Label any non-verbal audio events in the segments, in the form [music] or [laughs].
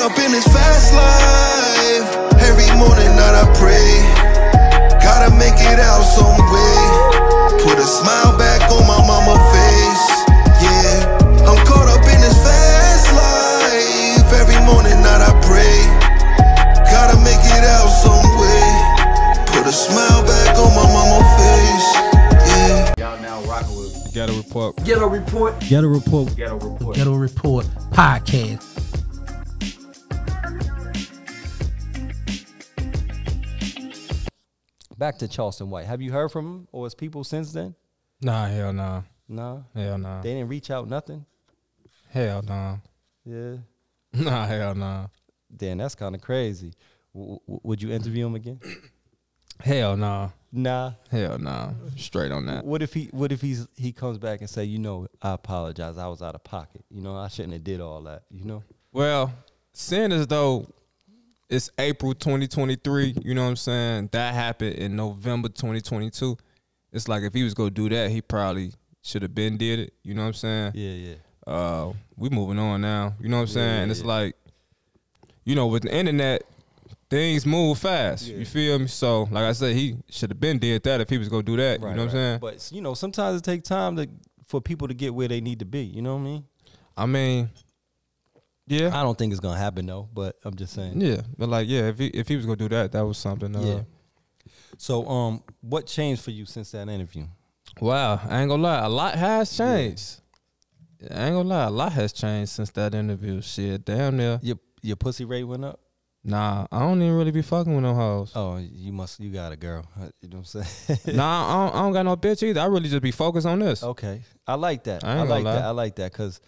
caught up in this fast life. Every morning night I pray. Gotta make it out some way. Put a smile back on my mama face. Yeah, I'm caught up in this fast life. Every morning night I pray. Gotta make it out some way. Put a smile back on my mama face. Yeah. Y'all now rocking with Ghetto report. Ghetto Report. Ghetto report. Ghetto Report. Ghetto Report podcast. Back to Charleston White. Have you heard from him or his people since then? Nah, hell nah. No. Hell nah. They didn't reach out. Nothing. Hell nah. Yeah. [laughs] Nah, hell nah. Damn, that's kind of crazy. W- w- would you interview him again? [clears throat] Hell nah. Nah. Hell nah. Straight on that. What if he? What if he's he comes back and say, you know, I apologize. I was out of pocket. You know, I shouldn't have did all that. You know. Well, seeing as though it's April 2023, you know what I'm saying? That happened in November 2022. It's like if he was gonna do that, he probably should have been did it. You know what I'm saying? Yeah, yeah. uh, we moving on now. You know what I'm saying? Yeah, and it's yeah. like, you know, with the internet, things move fast. Yeah. You feel me? So, like I said, he should have been did that if he was gonna do that. you know what I'm saying? But you know, sometimes it takes time to for people to get where they need to be. You know what I mean? I mean, yeah, I don't think it's gonna happen though. But I'm just saying. yeah, but like, yeah, if he if he was gonna do that, that was something. Uh, Yeah. So, um, what changed for you since that interview? Wow, I ain't gonna lie, a lot has changed. I ain't gonna lie, a lot has changed since that interview. Shit, damn near. Your your pussy rate went up. Nah, I don't even really be fucking with no hoes. Oh, you must. You got a girl. You know what I'm saying? nah, I don't, I don't got no bitch either. I really just be focused on this. Okay, I like that. I I, like gonna that. I like that because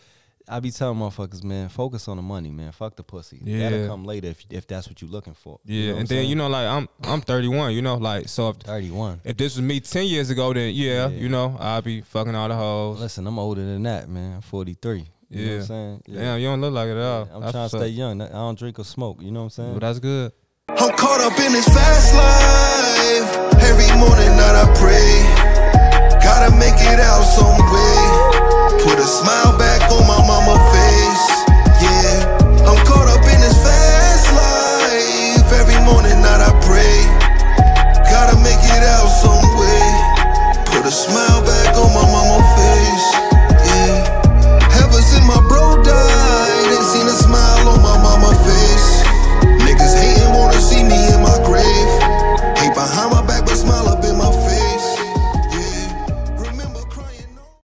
I be telling motherfuckers, man, focus on the money, man. Fuck the pussy. Yeah. That'll come later if if that's what you're looking for. Yeah, You know and I'm then you know, like I'm I'm 31. You know, like so if 31. if this was me 10 years ago, then yeah, Yeah. you know, I'd be fucking all the hoes. Listen, I'm older than that, man. I'm 43. You know what Yeah. I'm saying? Damn, you don't look like it at all. I'm That's trying to stay young. I don't drink or smoke. You know what I'm saying? Well, that's good. I'm caught up in this fast life. Every morning night I pray. Gotta make it out some way.